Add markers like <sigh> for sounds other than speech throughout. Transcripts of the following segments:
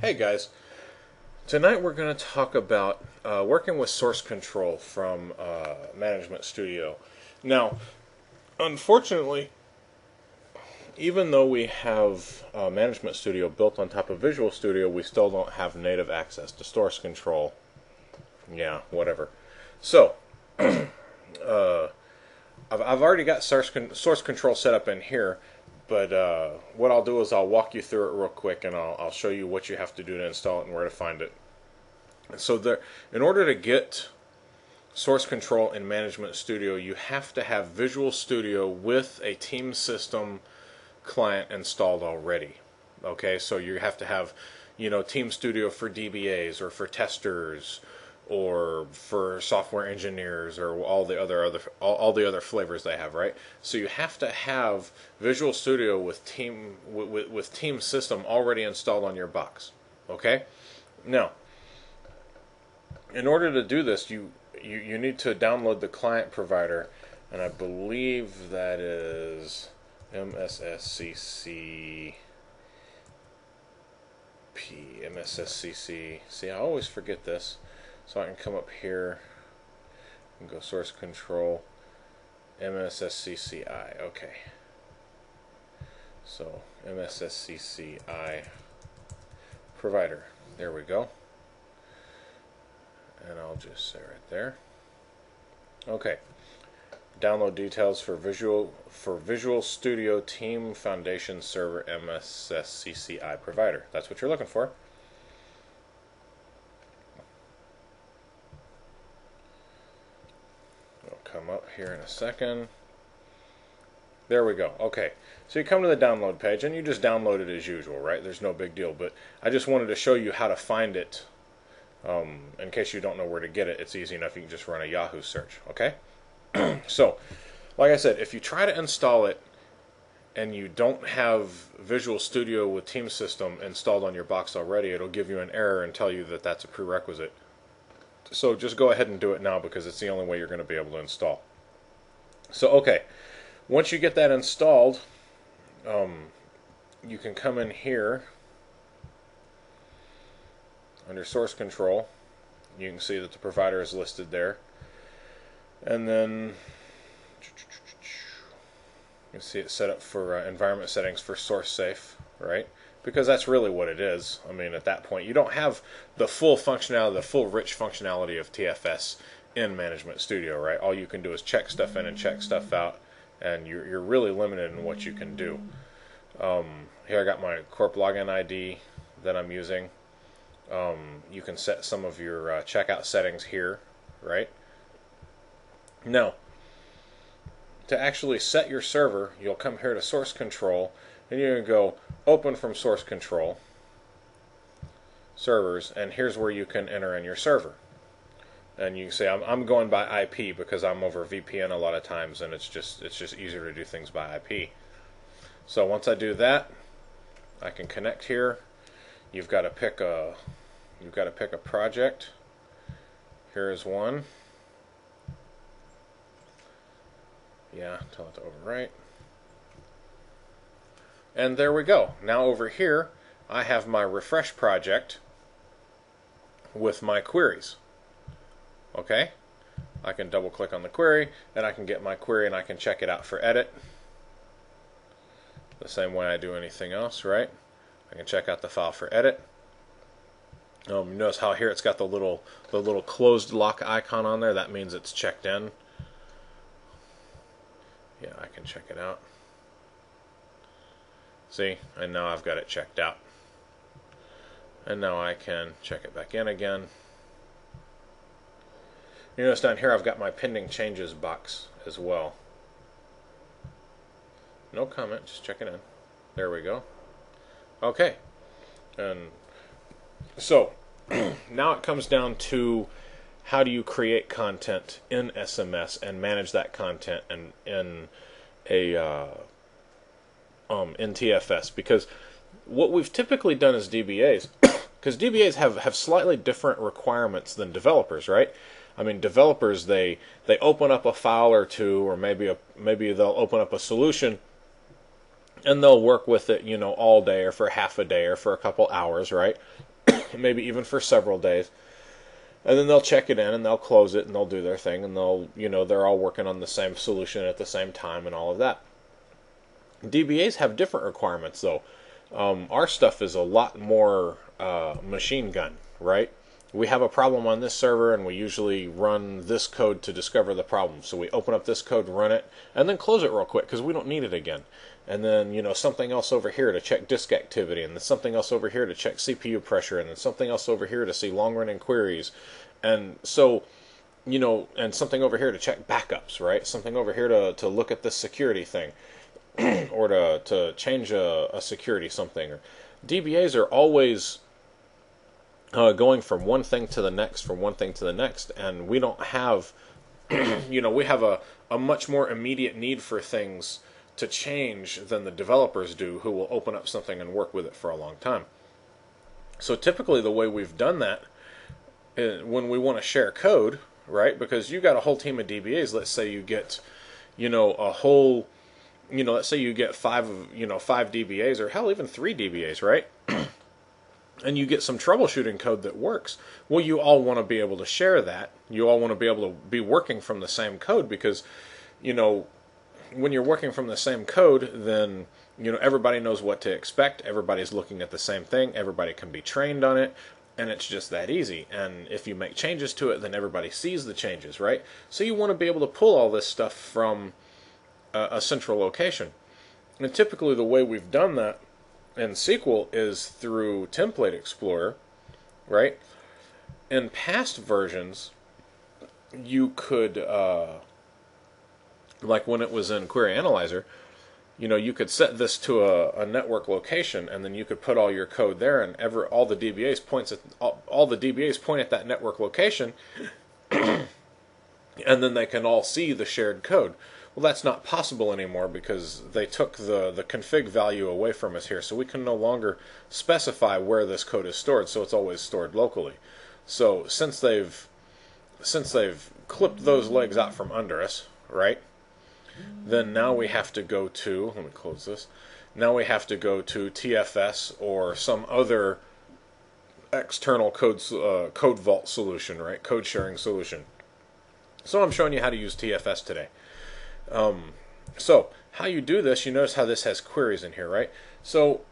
Hey guys, tonight we're going to talk about uh, working with source control from uh, Management Studio. Now, unfortunately, even though we have uh, Management Studio built on top of Visual Studio, we still don't have native access to source control. Yeah, whatever. So, <clears throat> uh, I've, I've already got source, con- source control set up in here but uh, what I'll do is I'll walk you through it real quick, and I'll, I'll show you what you have to do to install it and where to find it. So there, in order to get source control in Management Studio, you have to have Visual Studio with a Team System client installed already. Okay, so you have to have, you know, Team Studio for DBAs or for testers or for software engineers or all the other other all, all, the other flavors they have, right? So you have to have Visual Studio with Team with, with Team System already installed on your box. Okay? Now, in order to do this, you you, you need to download the client provider, and I believe that is MSSCC. P MSSCC. See, I always forget this. So I can come up here and go source control MSSCCI. Okay. So MSSCCI provider. There we go. And I'll just say right there. Okay. Download details for Visual for Visual Studio Team Foundation Server MSSCCI provider. That's what you're looking for. come up here in a second. There we go. Okay. So you come to the download page and you just download it as usual, right? There's no big deal. But I just wanted to show you how to find it. Um, in case you don't know where to get it, it's easy enough. You can just run a Yahoo search, okay? <clears throat> so, like I said, if you try to install it and you don't have Visual Studio with Team System installed on your box already, it'll give you an error and tell you that that's a prerequisite. So just go ahead and do it now because it's the only way you're going to be able to install. So okay, once you get that installed, um, you can come in here under source control. You can see that the provider is listed there. And then you can see it set up for uh, environment settings for source safe, right? because that's really what it is. I mean, at that point, you don't have the full functionality, the full rich functionality of TFS in Management Studio, right? All you can do is check stuff in and check stuff out, and you're, you're really limited in what you can do. Um, here I got my Corp login ID that I'm using. Um, you can set some of your uh, checkout settings here, right? Now, to actually set your server, you'll come here to Source Control, and you're going to go open from source control servers and here's where you can enter in your server and you can say I'm, I'm going by IP because I'm over VPN a lot of times and it's just it's just easier to do things by IP so once I do that I can connect here. You've got to pick a you've got to pick a project. Here is one. Yeah tell it to overwrite. And there we go. Now over here, I have my refresh project with my queries. Okay? I can double click on the query and I can get my query and I can check it out for edit. The same way I do anything else, right? I can check out the file for edit. Um, notice how here it's got the little the little closed lock icon on there. That means it's checked in. Yeah, I can check it out. See, and now I've got it checked out. And now I can check it back in again. You notice down here I've got my pending changes box as well. No comment, just checking in. There we go. Okay. And so <clears throat> now it comes down to how do you create content in SSMS and manage that content in, in a uh, um, in TFS because what we've typically done as DBAs, because <coughs> DBAs have, have slightly different requirements than developers, right? I mean, developers they they open up a file or two, or maybe a maybe they'll open up a solution, and they'll work with it, you know, all day or for half a day or for a couple hours, right? <coughs> maybe even for several days. And then they'll check it in and they'll close it and they'll do their thing and they'll, you know, they're all working on the same solution at the same time and all of that. DBAs have different requirements though. Um, our stuff is a lot more uh, machine gun, right? We have a problem on this server and we usually run this code to discover the problem. So we open up this code, run it, and then close it real quick because we don't need it again. And then, you know, something else over here to check disk activity, and then something else over here to check CPU pressure, and then something else over here to see long running queries. And so, you know, and something over here to check backups, right? Something over here to, to look at this security thing. <clears throat> or to to change a, a security something. DBAs are always uh, going from one thing to the next, from one thing to the next, and we don't have, <clears throat> you know, we have a a much more immediate need for things to change than the developers do, who will open up something and work with it for a long time. So typically, the way we've done that, uh, when we want to share code, right? Because you've got a whole team of DBAs. Let's say you get, you know, a whole you know, let's say you get five, you know, five DBAs or hell, even three DBAs, right? And you get some troubleshooting code that works. Well, you all want to be able to share that. You all want to be able to be working from the same code because, you know, when you're working from the same code, then you know everybody knows what to expect. Everybody's looking at the same thing. Everybody can be trained on it, and it's just that easy. And if you make changes to it, then everybody sees the changes, right? So you want to be able to pull all this stuff from a, a central location. And typically, the way we've done that in SQL is through Template Explorer, right? In past versions, you could, uh, like when it was in Query Analyzer, you know, you could set this to a, a, network location, and then you could put all your code there, and ever all the DBAs points at all, all the DBAs point at that network location, <coughs> and then they can all see the shared code. Well, that's not possible anymore because they took the, the config value away from us here. So we can no longer specify where this code is stored, so it's always stored locally. So since they've since they've clipped those legs out from under us, right? Then now we have to go to, let me close this. Now we have to go to TFS or some other external code uh, code vault solution, right? Code sharing solution. So I'm showing you how to use TFS today. Um, so how you do this, you notice how this has queries in here, right? So,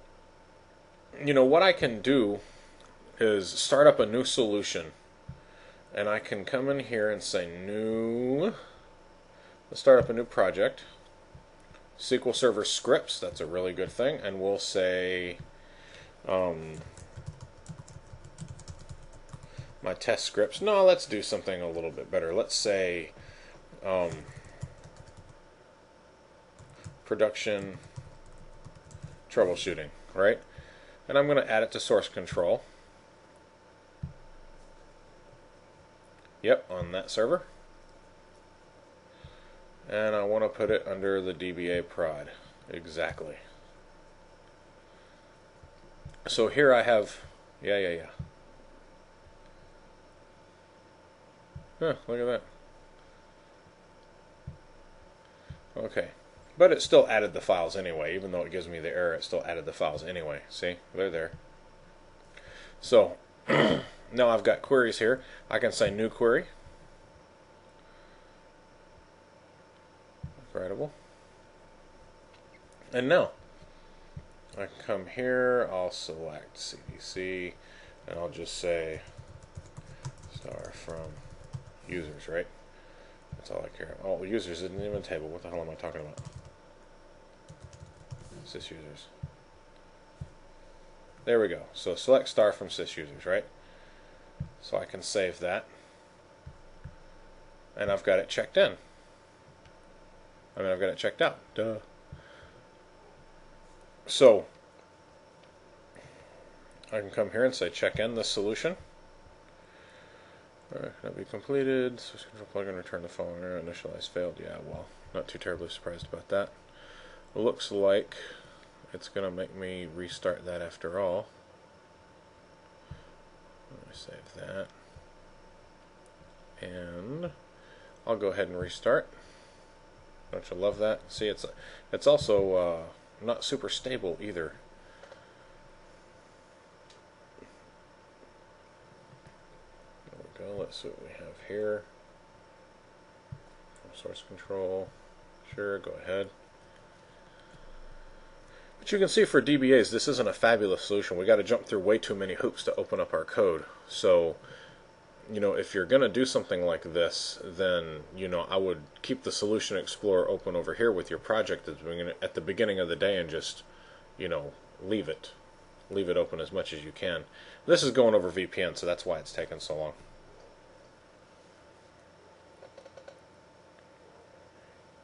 you know, what I can do is start up a new solution. And I can come in here and say new, let's start up a new project. SQL Server scripts, that's a really good thing. And we'll say um, my test scripts. No, let's do something a little bit better. Let's say um, production troubleshooting, right? And I'm going to add it to source control. Yep, on that server. And I want to put it under the DBA prod. Exactly. So here I have, yeah, yeah, yeah. Huh, look at that. Okay. But it still added the files anyway, even though it gives me the error, it still added the files anyway. See, they're there. So <clears throat> now I've got queries here. I can say new query. Incredible. And now I come here, I'll select CDC, and I'll just say star from users, right? That's all I care. Oh, users isn't even a table. What the hell am I talking about? Sys users. There we go. So select star from sysUsers, right? So I can save that. And I've got it checked in. I mean, I've got it checked out. Duh. So I can come here and say check in this solution. Alright, that be completed. Switch control plugin, return the phone, initialize failed. Yeah, well, not too terribly surprised about that. Looks like it's going to make me restart that after all. Let me save that. And I'll go ahead and restart. Don't you love that? See, it's it's also uh, not super stable either. There we go. let's see what we have here. Source control. Sure, go ahead. But you can see for DBAs, this isn't a fabulous solution. We got to jump through way too many hoops to open up our code. So, you know, if you're going to do something like this, then, you know, I would keep the Solution Explorer open over here with your project at the beginning of the day and just, you know, leave it. Leave it open as much as you can. This is going over VPN, so that's why it's taking so long.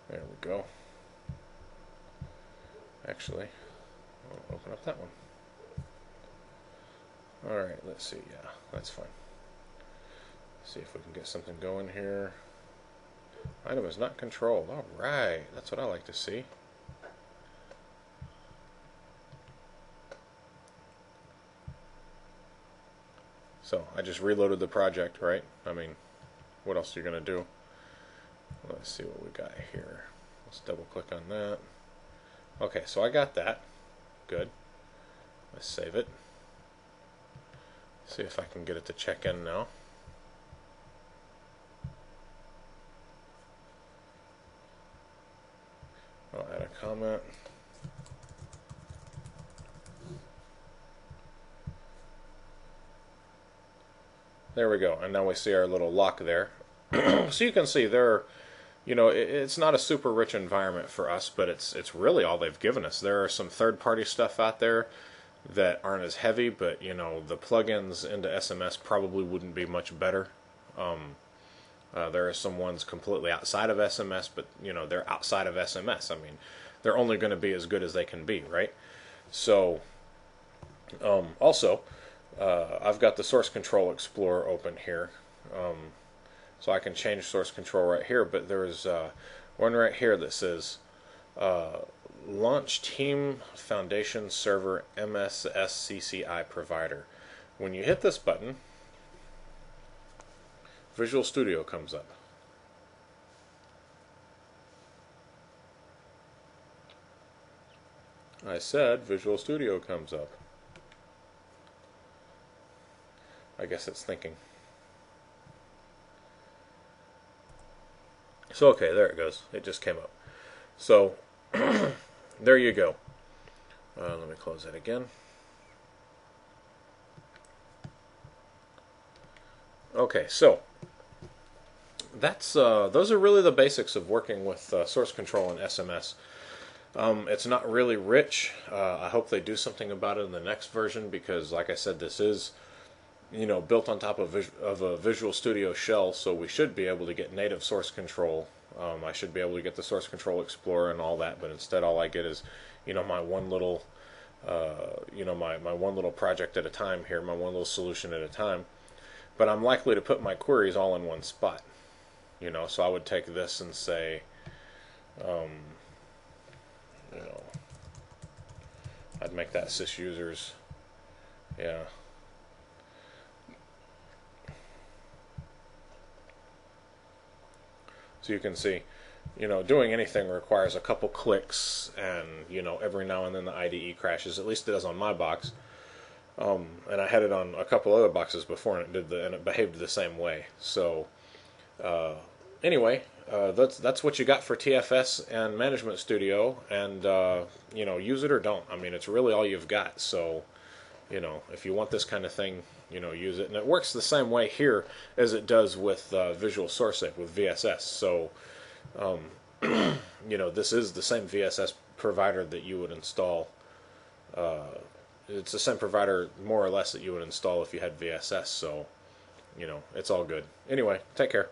There we go. Actually, I'll open up that one. Alright, let's see. Yeah, that's fine. see if we can get something going here. Item is not controlled. Alright, that's what I like to see. So, I just reloaded the project, right? I mean, what else are you going to do? Let's see what we got here. Let's double click on that. Okay, so I got that. Good. Let's save it. See if I can get it to check in now. I'll add a comment. There we go, and now we see our little lock there. <clears throat> so you can see there you know, it's not a super rich environment for us, but it's it's really all they've given us. There are some third party stuff out there that aren't as heavy, but you know, the plugins into SSMS probably wouldn't be much better. Um, uh, there are some ones completely outside of SSMS, but you know, they're outside of SSMS. I mean, they're only going to be as good as they can be, right? So, um, also, uh, I've got the Source Control Explorer open here. Um, so I can change source control right here, but there's uh, one right here that says uh, Launch Team Foundation Server MSSCCI Provider. When you hit this button, Visual Studio comes up. I said Visual Studio comes up. I guess it's thinking. So, okay, there it goes. It just came up. So, <clears throat> there you go. Uh, let me close that again. Okay, so that's uh, those are really the basics of working with uh, source control and SSMS. Um, it's not really rich. Uh, I hope they do something about it in the next version because, like I said, this is you know, built on top of, of a Visual Studio shell, so we should be able to get native source control. Um, I should be able to get the Source Control Explorer and all that, but instead all I get is, you know, my one little, uh, you know, my, my one little project at a time here, my one little solution at a time. But I'm likely to put my queries all in one spot, you know, so I would take this and say, um, you know, I'd make that sys users, yeah. So you can see, you know, doing anything requires a couple clicks, and you know, every now and then the IDE crashes. At least it does on my box. Um, and I had it on a couple other boxes before, and it did the and it behaved the same way. So, uh, anyway, uh, that's that's what you got for TFS and Management Studio, and uh, you know, use it or don't. I mean, it's really all you've got. So, you know, if you want this kind of thing, you know, use it. And it works the same way here as it does with uh, Visual SourceSafe with VSS. So, um, <clears throat> you know, this is the same VSS provider that you would install. Uh, it's the same provider, more or less, that you would install if you had VSS. So, you know, it's all good. Anyway, take care.